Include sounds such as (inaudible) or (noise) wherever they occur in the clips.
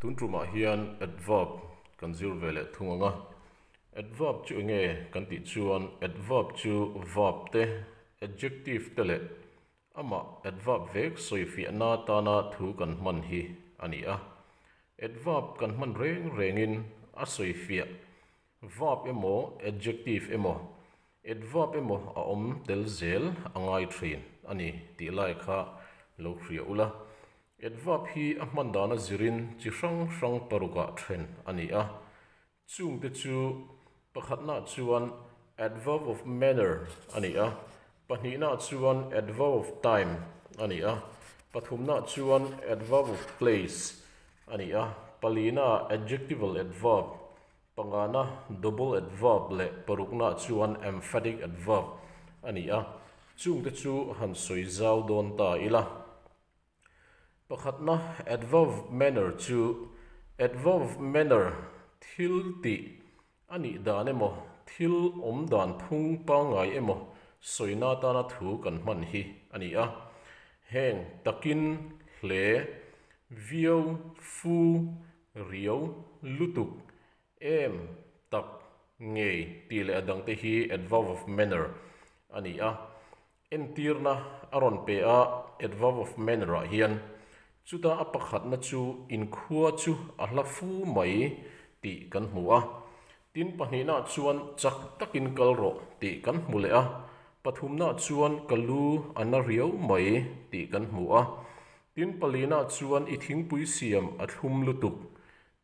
tun truma hian adverb kan zir vele thunganga adverb chu nge kan ti chuan, adverb chu verb te, adjective te le ama adverb vek soi fi na ta na thu kan man hi ani a. Adverb kan man reng rengin a soi fi verb emo, adjective emo. Adverb emo a om tel zel angai thin. Ani ti lai kha lo khria ula. Adverb hi a mandana zirin chi hrang hrang paruka then ani a. Chung chu pakhatna chuan adverb of manner ani a. Pahnihna chuan adverb of time ani a. Pathumna chuan adverb of place ani a. Palina adjectival adverb pangana double adverb le parukna chuan emphatic adverb ani a. Chung chu han soi zau don ta ila. Pakhatna adverb manner chu, adverb manner, thil ti. Ani dan emo, thil om dan phung pa ngai emo. Soina ta na thu kan man hi. Ani a. Heng takin, hle viau fu riau lutuk. Em, tak, ngei. Ti le adang te hi, adverb of manner. Ani a. Entirna, aron pe a, adverb of manner จุดาอปขัดนั่นจูอินขัวจูอัลลฟูไม่ตีกันหัวตินปนีน่าชวนจักตักินกัลโรตีกันมุเลอะปฐุมน่าชวนกัลูอันนารียวไม่ตีกันหัวตินปลีน่าชวนอิทิงปุยเสียมอัทุมลุตุก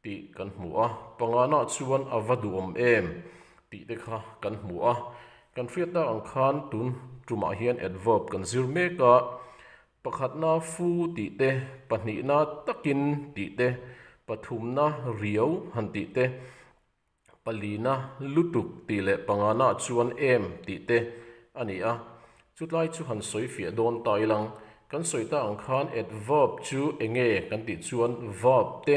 ตีกันหัวปังาน่าชวนอวดูอมเอมตีเด็กะกันหัวกันเฟียดตาอังคารตุนจุมาเฮียนแอดเวิร์บกันซิรเมกา pakhatna fu ti te pahnihna takin ti te pathumna riau han ti te palina lutuk ti le pangana chuan em ti te. Ani a chutlai chu han soi fia don tai lang. Kan soi ta ang khan adverb chu enge, kan ti chuan verb te.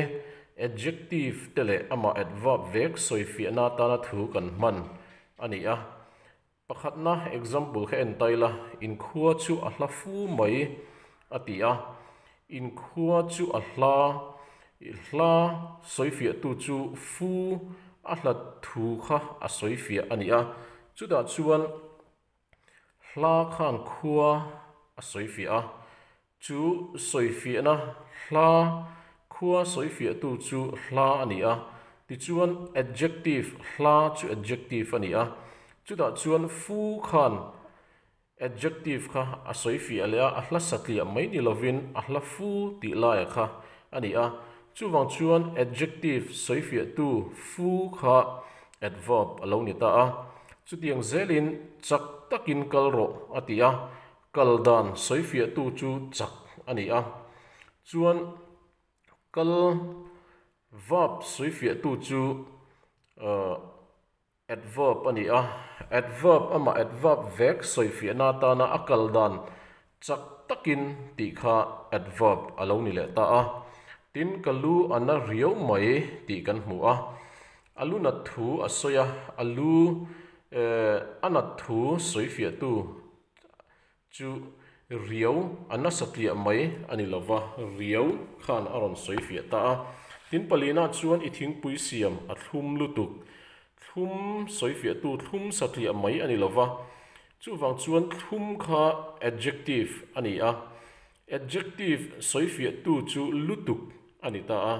Adjective te le ama adverb vek soi fia na ta na thu kan man. Ani a, pakhat na example kha en taila in khua chu a hlafu mai a ati a. In khua chu a hla hla soi fia tu chu fu, a hla thu kha a soi fia ani a. Chu da chuan, hla khan khua a soi fia chu soi fia na, hla khua soi fia tu chu hla ani a. Ti chuan adjective, hla chu adjective ani a. Chu da chuan fu khan adjective kha a soi fia le a hla satli mai ni lovin a hla fu ti lai e kha. Ani a chu wang chuan adjective soi fia tu fu kha adverb alo ni ta a. Chu tiang zelin chak takin kalro atia kaldan soi fia tu chu chak ani a. Chuan kal verb soi fia tu chu uh, adverb ani a adverb ama adverb vek soi fia na ta na akal dan. Chak takin ti kha adverb alo ni le ta a tin kalu ana riau mai ti kan mu a ah. alu na thu asoya alu eh ana thu soi fia tu. Chu riau ana satlia mai ani lova riau khan aron soi fia ta a tin palina chuan i thing pui siam a thlum lutuk thum soi phía tu thum thlum satlia mai ani lova chu wang chuan thum kha adjective ani a. Adjective soi phía tu chu lutuk ani ta a.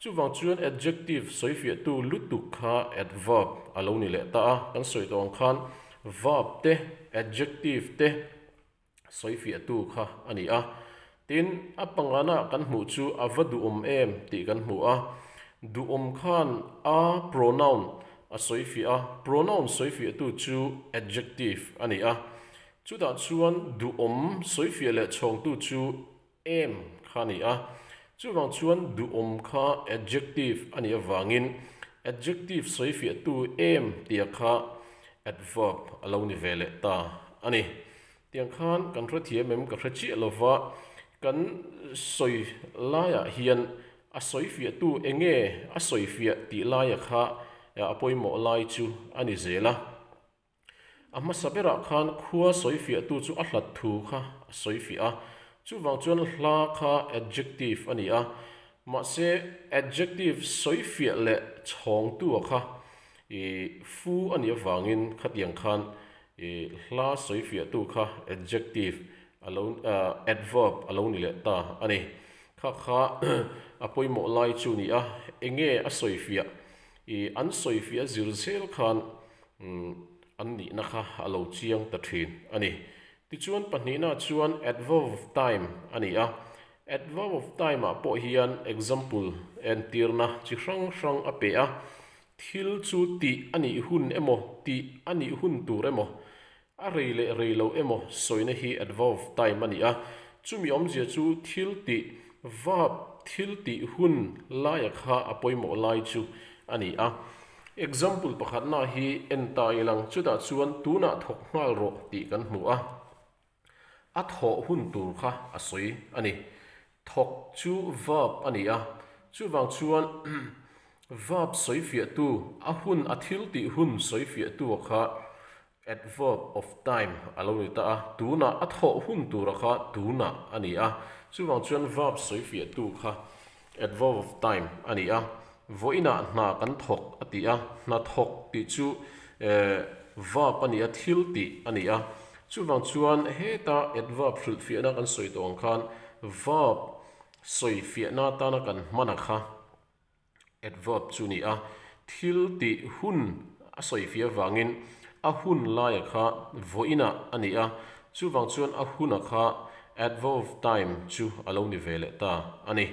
Chu wang chuan adjective soi phía tu lutuk kha adverb alo ni le ta a. Kan soi tong khan, verb te, adjective te, soi phía tu kha ani a. Tin apangana kan hmu chu avadu om em ti kan hmu a. Du om khan a pronoun a soi a. Pronoun soi fia tu chu adjective. Ani a. Chu da chuan du om soi fia le chong tu chu em khani a. Chu wang chuan du om kha adjective. Ani a wangin adjective soi fia tu em, tia kha adverb. Alo ni vele ta. Ani. Tiang khan kan ra thia mem ka ra chi lova kan soi la ya hian a soi fia tu enge, a soi fia ti la ya kha ya apoi mo lai chu ani zela. Amma sabera khan khua soi tu chu a hlat thu kha soi fia. Chu wang chuan hla kha adjective ani a. Mà sẽ adjective soi le lệ chong tu kha. E fu anh ấy vang in khát khan. E la soi tu kha adjective alone uh, adverb alone le ta anh ấy kha kha (clears throat) apoi mo lai chu ni a. Enge a soi i an soi phía zir zel khan mm, an ni na kha alo chiang ta thin. Ani, ti chuan pahnih na chuan adverb of time, ani a. Adverb of time a po hian example, en tirna chi hrang hrang a pe a. Thil chu ti ani hun emo, ti ani hun tur emo. A reile reilo emo soina hi adverb of time ani a. Chumi om zia chu thil ti verb thil ti hun layak kha apoimo lai chu. Ani a example pakhat na hi en ta ilang chuda chuan tuna thok ngal ro ti kan hmu a a tho hun tur kha a soi ani thok chu verb ani a chu wang chuan verb soi fia tu a hun a thil ti hun soi fia tu kha adverb of time alo ni ta a tuna a tho hun tur kha tuna ani a chu wang chuan verb soi fia tu kha adverb of time ani a voina na kan thok atia na thok ti chu eh, va verb a thil ti ani a. Chuan heta adverb hril fi na kan soi tong khan verb soi fi na ta na kan mana kha. Adverb chu ni a thil ti hun a soi fi wangin a hun lai kha voina ani a. Chuan a hun a kha adverb time chu alo ni vele ta ani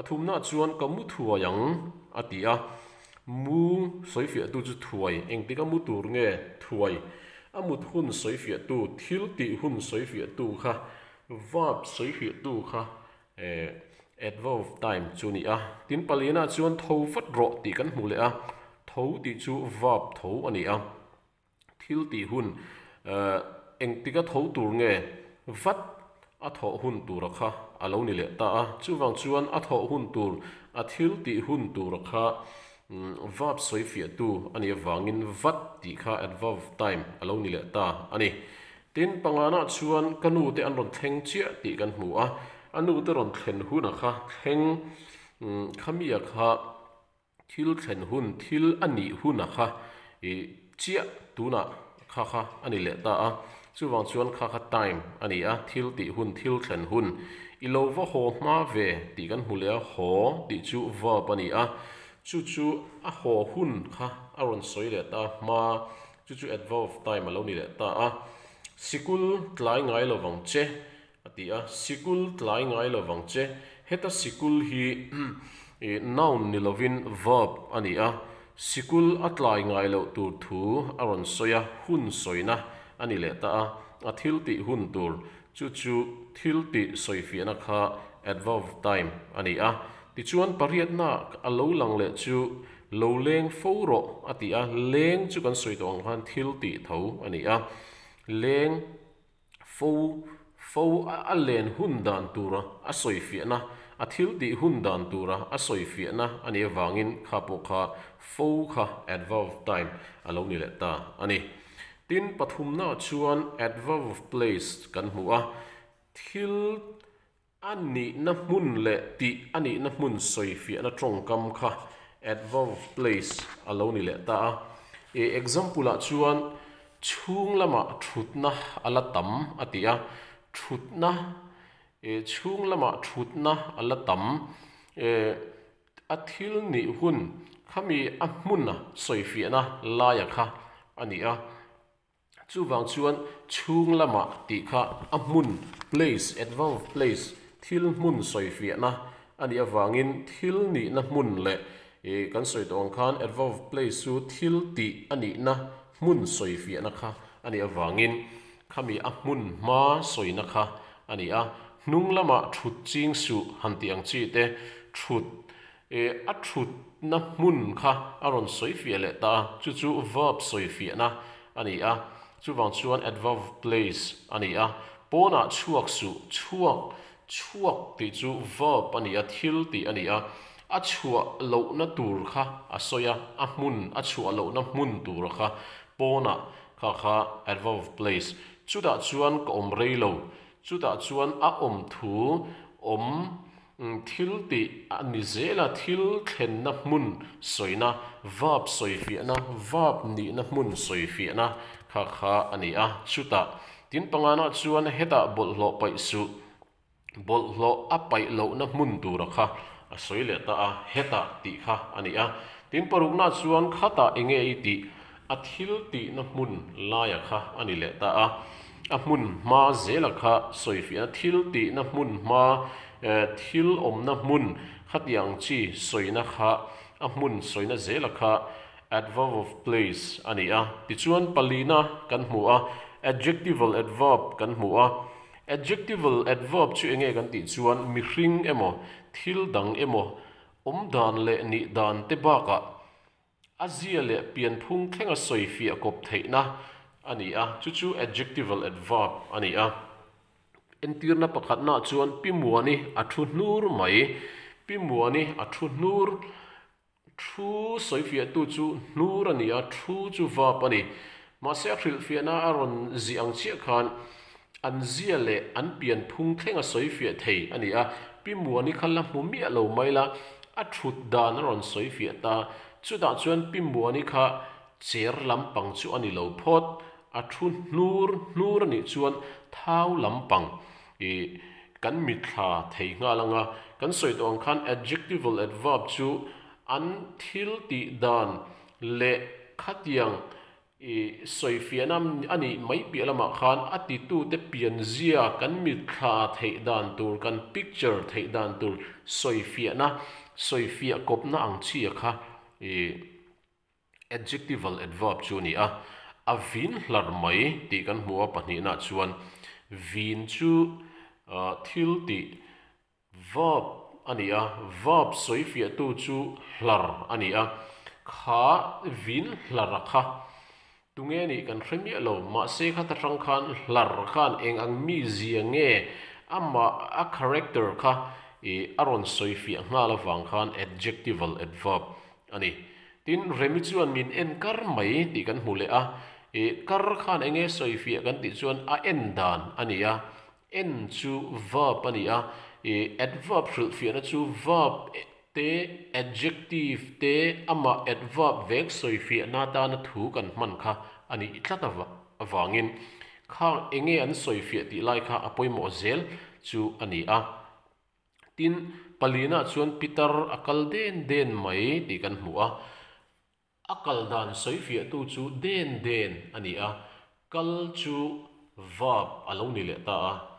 pathum na chuan kamu thua yang atia mu soi fia tu chu thuai eng tika mu tur nge thuai amut à, hun soi fia tu thil ti hun soi fia tu kha. Verb soi fia tu kha. Eh adverb time chu ni a à. tin palina chuan tho fat ro ti kan hmu le a à. tho ti chu verb tho ani a thil ti hun eh ờ, eng tika tho tur nge vat a tho hun tur kha alo ni le ta a. Chu chú chuan a tho hun tur a thil ti hun tur kha mm, verb soi fia tu. Ani wangin vat ti kha at of time. Alo ni le ta ani, tin pangana chuan kanu te an ron thèn chia ti kan hmu a. Anu te ron thlen hun a kha. Thleng mm, khamia kha. Thil thlen hun, thil ani hun a kha. E chia tuna kha kha. Ani le ta a. Chu chú chuan kha kha time. Ani a, thil ti hun, thil thlen hun i lo va ho ma ve ti kan hmu le ho ti chu verb ani a chu chu a ho hun kha a ron soi le ta ma. Chu chu adverb time alo ni le ta a sikul tlai ngai lo wang che ati à a sikul tlai ngai lo wang che heta sikul hi e noun ni lovin verb ani a sikul atlai ngai lo tur thu aron soya hun soina ani le ta a athil ti hun tur chu chu thil ti soi fi na kha adverb time ani a. Ti chuan pariat na a lo lang le chu lo leng fo ro ati a. Leng chu kan soi tong han thil ti tho ani a. Leng fo fo a len hun dan tura a soi fi na. A thil ti hun dan tura a soi fi na. Ani wangin kha po kha fo kha adverb time alo ni le ta ani. Tin pathum na chuan adverb of place kan hmu a thil ani na mun le ti, ani na mun soi fi na trong kam kha adverb place alo ni le ta e example ah a e chuan chung lama thutna ala tam atia thutna e chung lama thutna ala tam e athil ni hun, khami a hmun na soi fi na la ya kha ania chu wang chuan chung lama ti kha amun place adverb place thil mun soi fi na. Ani awangin thil ni na mun le. E kan soi tong khan adverb place su thil ti ani na mun soi fi na kha. Ani awangin khami a mun ma soi na kha. Ani a, nung lama thut ching su han tiang chi te, thut e a thut na mun kha aron soi fi le ta, chu chu verb soi fi na. Ani a, chu wang chuan adverb place ani a pona chuak su, chuak chuak ti chu verb ani a thil ti ani a. A chua lo na tur kha, a soya a mun a chua lo na mun tur kha. Pona kha kha, adverb of place. Chu da chuan ka om rei lo. Chu da chuan a om thu, om mm, thil ti ani zela thil thlen na mun soina verb soi fi na, verb ni na mun soi fi na. Kha kha ani a. Chuta. Tin pangana chuan heta bol lo pai su bol lo a pai lo na mun tu ra kha a soi le ta a heta ti kha ani a tin paruk na chuan khata enge i ti a thil ti na mun la ya kha ani le ta a a mun ma zela kha soi fi a thil ti na mun ma thil om na mun khat yang chi soi na kha a mun soi na zela kha adverb of place ani a ti chuan palina kan hmu a adjectival adverb kan hmu a. Adjectival adverb chu enge kan ti chuan mi hring emo thil dang emo om dan le ni dan te ba ka azia le pian phung thlenga soi fi a kop theina ani a. Chu chu adjectival adverb ani a. Entirna pakhat na chuan pimuani a thu nur mai. Pimuani a thu nur thu soi fi tu chu nur ani a. Thu chu va ani. Ma se khil fi na aron zi ang chia khan. An zia le an pian phung thlenga soi fi thei. Ani a pimuani khala mu mi lâu mai la. A thut dan ron soi fi ta. Chu da chuan pimuani kha. Cher lampang chu ani lo phot. A thu nur nur ani chuan thau lampang i e, kan mi thla thei nga langa kan soi tong khan adjectival adverb chu an thil ti lệ khát khatiang i soi fianam ani mai pi lama khan, ati tu te pian zia kan mi thla thei dan tur, kan picture thei dan tur. Soi na, soi fia na ang chi kha. I adjectival adverb chu ni a. A vin hlar mai ti kan hmuwa pahnih na chuan. Vin chu thil ti verb ani a. Verb soi fia tu chu hlar ani a. Kha vin hlar kha tunge ni kan hremi lo. Ma se kha ta rang khan, lar khan, eng ang mi zia nge. Ama a character kha e aron soi fia nga la wang khan adjectival adverb. Ani, tin remi chuan min en kar mai, ti kan hmule a. E kar khan enge soi fia kan ti chuan a en dan, ani a. En chu verb, ani a. E adverb hril fia na chu verb te, adjective te, ama adverb vek soi fia na ta na thu kan man kha. Ani tlata awangin kha enge an soi fia ti lai kha apoi mo zel chu ani a. Tin palina chuan peter akal den den mai ti kan mu a. Akal dan soi fia tu chu den den ani a. Kal chu verb alo ni le ta a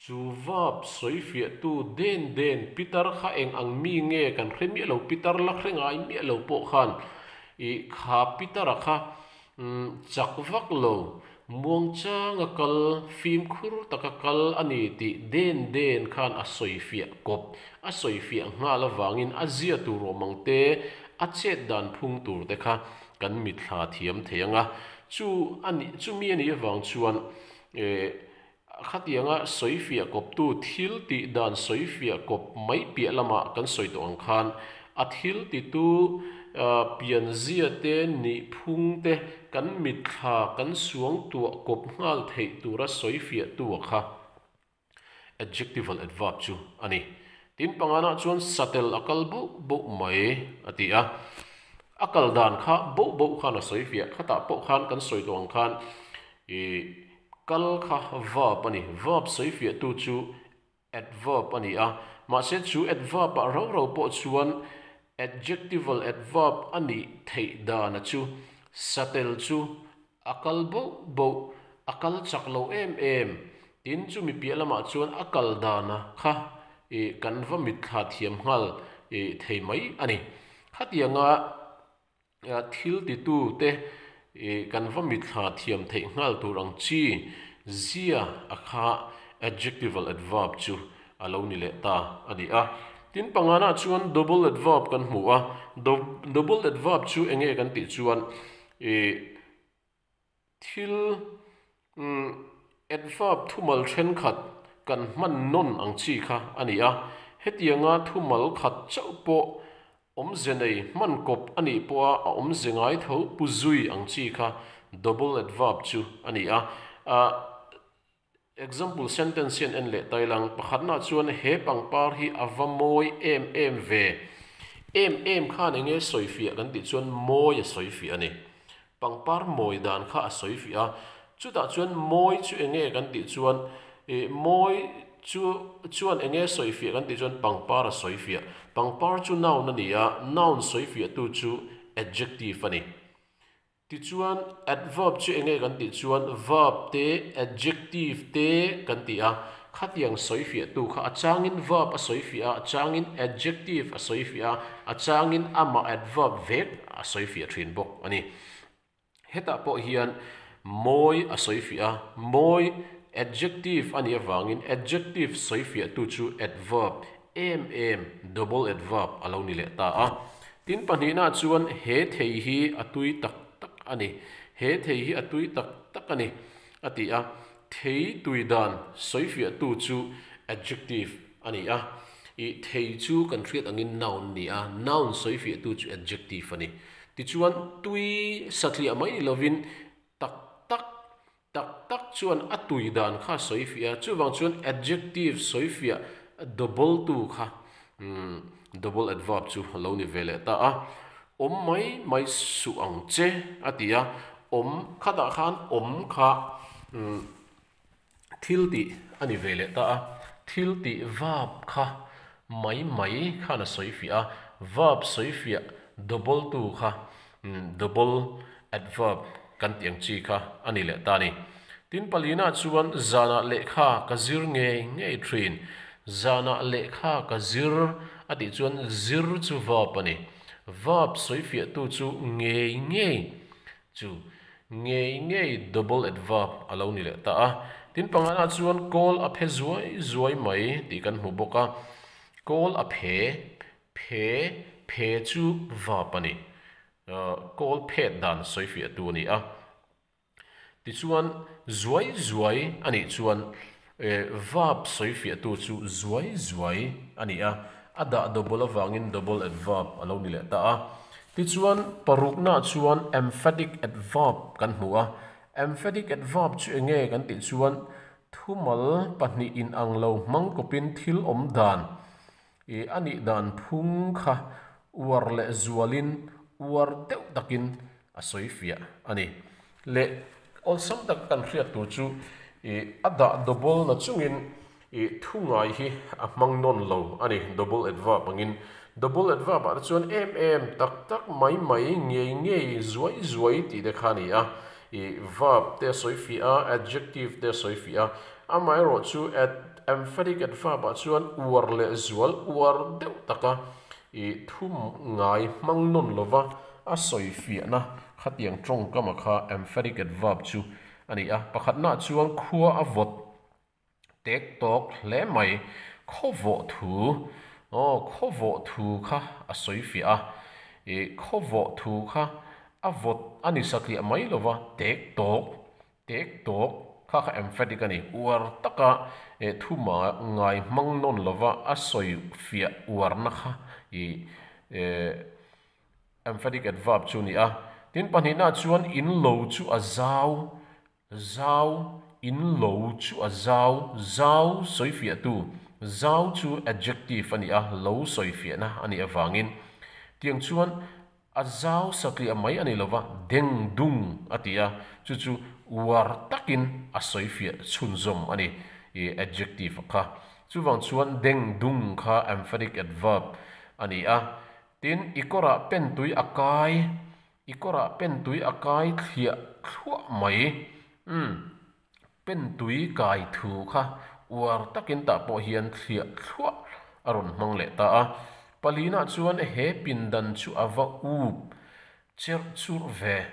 chu verb soi fia tu den den. Peter kha eng ang mi nge kan. Hremi lo peter la khrenga i mi lo po khan. I kha peter kha mm, chak vak lo. Muang chang a kal phim khur taka kal ani ti. Den den khan a soi fia kop. A soi fia nga la wangin a zia tu ro mang te. A chet dan phung tur te kha. Kan mi thla thiam theyanga chu ani, chu mi ani wang chuan eh, e á soi phía cọp tu, thil ti đàn soi fia mấy mai làm lama cần soi tổ ăn khan. À thil ti tu ờ, biển zia te ni phung te cần mít thla cần xuống tu cọp ngal thei tura soi phía tu kha. Adjectival adverb chu. À, Ani tin pangana chuan satel akal bu bu mai. À, Atia akal dan kha bu bu khan soi phía khata po khan cần soi tổ ăn khan kal kha verb ani. Verb soi fia tu chu adverb ani, a. Ma se chu adverb a ro ro po chuan adjectival adverb ani thei da na chu. Satel chu akal bo bo, akal chaklo em em. Tin chu mi pia lama chuan akal da na kha. E kan va mit kha thiam ngal e thei mai ani. Khatianga thil ti tu te E, kan va mi thla thiam thei ngal turang chi. Zia akha adjectival adverb chu alo ni le ta ani a. Tin pangana chuan double adverb kan hmu a. Double adverb chu enge kan ti chuan. E thil um adverb thumal then khat kan man non ang chi kha ani a. Hetianga thumal khat chau po om zenei man kop ani poa a om zengai tho puzui ang chi kha. Double adverb chu ani a. A, example sentence en le tailang pakhat na chuan he pangpar hi avamoi em em ve. Em em kha ne nge soifia kan ti chuan moi a soifia ni pangpar moi dan kha a soifia chu ta chuan moi chu enge kan ti chuan e moi chu, chuan enge soifia kan ti chuan pangpar a soifia pangpar chu noun na nia noun soifia tu chu, adjective ani ti chuan adverb chu enge kan ti chuan verb te, adjective te kan ti a. Khatiang yang soi phía tu, kha achangin verb a soi phía achangin adjective a soi phía achangin ama adverb vek a soi phía thin bok ani. Heta po hian, moi a soi phía moi adjective ani awangin adjective soi phía tu chu, adverb em em, double adverb, alo ni le ta, a. Tin panina chuan, he thei hi atui tak tak ani he thei hi atui tak tak ani ati a thei tui dan soifia tu chu, adjective ani a. I thei chu kan thriat angin noun ni, a. Noun soifia tu chu adjective ani ti chuan tui satli amai lovin tak tak tak tak chuan atui dan kha soi fia. Chu wang chuan adjective soifia double tu kha um hmm, double adverb chu lo ni vele ta, a. Om mai mai su ang che atia om kha da khan, om kha. Um thil ti ani vele ta, a. Thil ti verb kha. Mai mai kha na soi fia verb soi fia double tu kha. Hmm, double adverb kan tiang chi kha ani le ta ni. Tin palina chuan zana le kha, ka zir nge nge thin zana lệ kha ka zir ati chuan zir chu verb ani. Verb soi fia tu chu nge nge chu nge nge double adverb alo ni le ta a. Tin pangana chuan call a phe zuai zuai mai ti kan hmu boka call a phe phe phe chu verb ani. Ờ, call phe dan soi fi tu ni a. Ti chuan zuai zuai ani chuan Eh, verb soi fi tu chu zuai zuai. Ani ah, a ada double awangin double adverb alo ni le ta a ti chuan parukna chuan emphatic adverb kan hmu a emphatic adverb chu enge kan ti chuan thumal pahni in anglo mang kopin thil om dan. E ani dan phung kha war le zualin war deuh takin a soifia ani, le ol sam tak kan hriat tu chu i ada double na chungin e thungai hi a mang non lo. Ani, double adverb angin double adverb ar chuan em em, tak tak mai mai nge nge zuai zuai ti de khani a. I verb te soifia adjective te soifia amai ro chu at emphatic adverb a chuan war le zual, uar deuh taka i thum ngai mang non lova a soifia na. Khatiang trong kama kha emphatic adverb chu. อันนี้อะประคัดนาชวนครัวอวดเต็กตกและไม่ข้อวอถูโอข้อวอถูค่ะอสวยฟีอะเอข้อวอถูค่ะอวดอันนี้สักทีไม่หรอวะเต็กตกเต็กตกข้าข้าเอ็มเฟติกันนี่อวดตะกะเอทุ่มมาง่ายมังนนหรอวะอสวยฟีอวดนะคะเอเอ็มเฟติกันวับจูนี่อะ tin panhina chuan in lo chu a zau zau in lo chu a zau zau soi fia tu. Zau chu adjective ani a lo soi fia na, ani awangin tiang chuan, a zau sakli a mai ani lova, deng dung atia chu chu, war takin a soifia chun zom ani e adjective kha. Chu wang chuan, deng dung kha emphatic adverb ani a. Tin ikora pen tui akai ikora pen tui akai khia thua mai um pen tui kai thu kha. War takin ta po hiền thia thua aron à, mang lệ ta bà a palina chuan he pindan chu à chú về,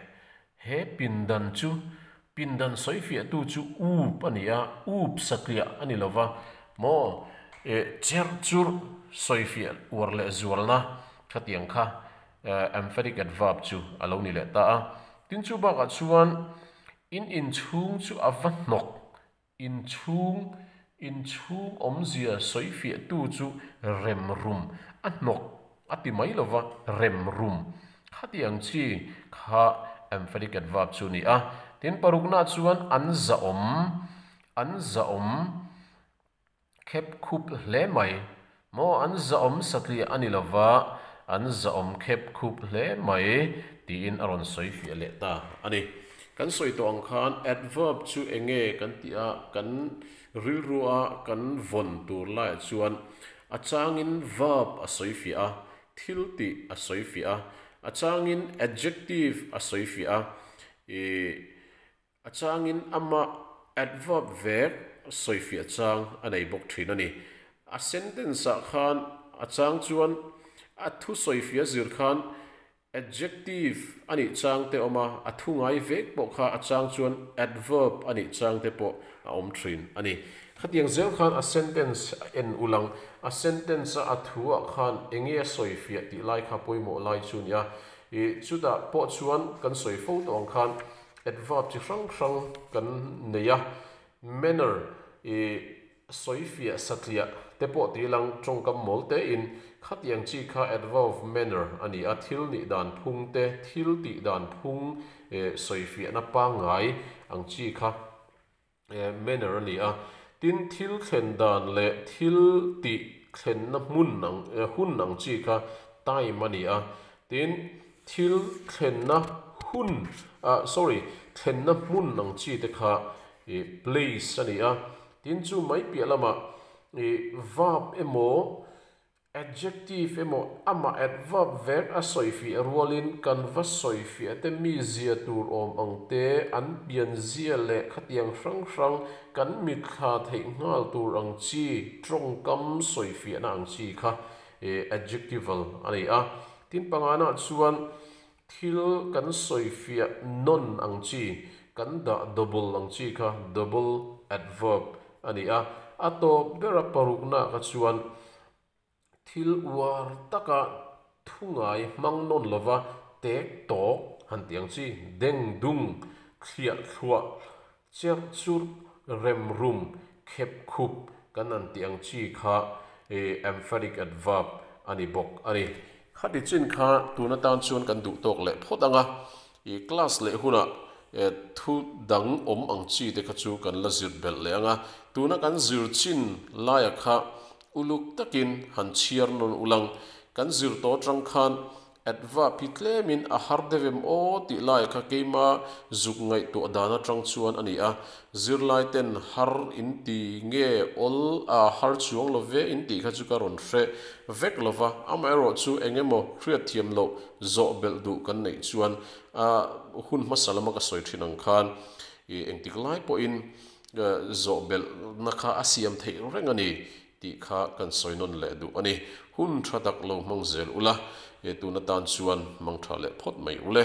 cher bình ve chú, bình chu pindan soifia tu chú u. Bà à chu up ania up saklia ani lova mo e cher lệ soifia warle zualna tiếng kha emphatic adverb chú, alo ni lệ ta tin chú ba ka chuan in in chung chu ava nok in chung in chung om zia soifia tu chu rem rum a nok a ti mai lova rem rum khati ang chi kha emphatic adverb chu ni a tin parukna chuan an za om an za om khep khup hle mai mo an za om satli ani lova an za om khep khup hle mai ti in aron soi fi le ta ani kan soi to ang khan adverb chu enge, kan tia, kan ril ruwa kan von tur lai chuan. Achangin verb a soi fi a thil ti a soi fi a achangin adjective a soi fi a e achangin ama adverb verb soi fi achang anei bok thin ani. A sentence a khan achang chuan, a thu soi fi a zir khan adjective ani chang te oma athungai vek po kha achang chuan adverb ani chang te po a om thin ani. Khatiang zel khan a sentence en ulang, a sentence a thu khan enge soi fi ti lai kha poimo lai chun ya. E chuta po chuan kan soi fo tong khan, adverb chi hrang hrang kan neya manner e soi fi satlia te po ti lang trong kam mối te in khát yang chi kha advolve manner ani a thil ni dan phung te, thil ti dan phung e soi fi na pa ngai, ang chi kha e manner ani a. Tin thil khen dan le, thil ti khen na mun nang e hun nang chi kha tai mani a. Tin thil khen na hun, a, sorry khen na mun nang chi te kha e place ani a tin chu mai pi lama. E verb emo, adjective emo. Ama adverb verb a soifi rolin kan va soifi ate mi zia tur om ang te. An bian zia le khatiang hrang hrang. Kan mi kha thei ngal tur ang chi. Trong kam soifi na ang chi kha. E adjectival. Ani a. Tin pangana chuan thil kan soifia non ang chi. Kan da double ang chi kha. Double adverb ani a ato bera parukna ka chuan thil war taka thungai mang non lova tek tok han tiang chi deng dung khia thua cher chur rem rum khep khup kan an tiang chi kha e emphatic adverb ani bok ani khati chin kha tuna tan chuan kan du tok le photanga e class le huna e Ờ, thu dang om ang chi te kha chu kan la zir bel le anga. Tuna kan zir chin chín lai kha. Uluk takin han chiar non ulang. Kan zir to tang khan adva pitlemin a har devem o, ti lai kha keima, zuk ngai to dana tang chuan ani a. Zir lai ten har in ti nge ol, a har chuang lo ve in ti kha chu karon hre. Vek lova amero chu engemo khriat thiam lo zo bel du kan nei chuan. A hun masalama ka soi thinang khan. E engtik lai po in e, zo bel na kha asiam thei rengani ti kha kan soi non le du ani. Hun thatak lo mangzel ula ye tu na tan chuan mang tha le phot mai ule